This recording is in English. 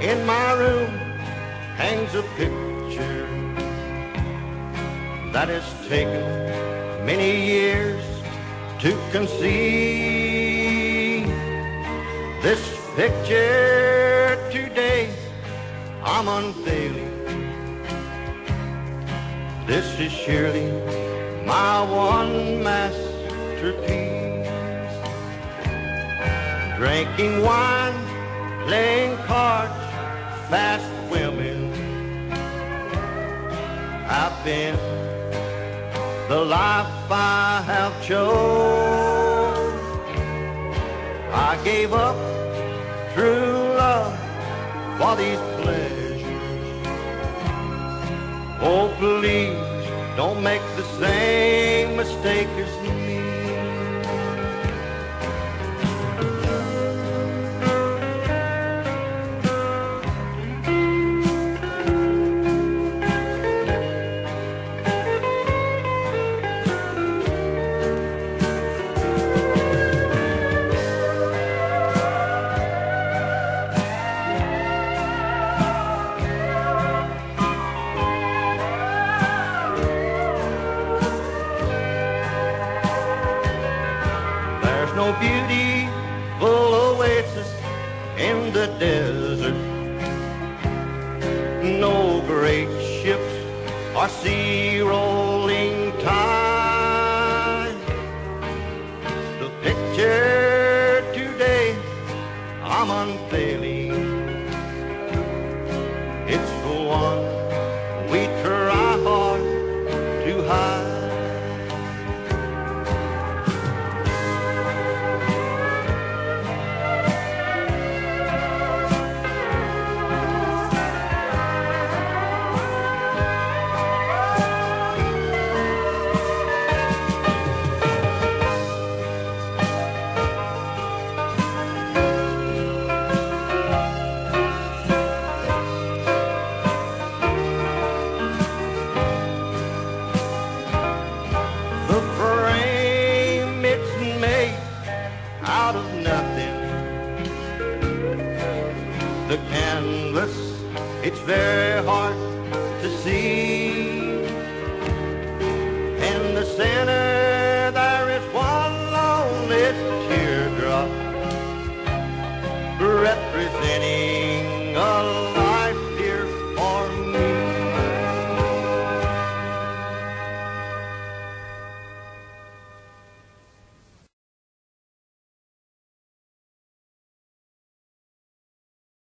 In my room hangs a picture that has taken many years to conceive. This picture today I'm unveiling. This is surely my one masterpiece. Drinking wine, playing cards, fast women. I've been the life I have chose. I gave up true love for these pleasures. Oh, please don't make the same mistake as me. No beautiful oasis in the desert. No great ships or sea rolling tide. The picture today I'm unfailing. The canvas it's very hard to see. In the center there is one lonely teardrop representing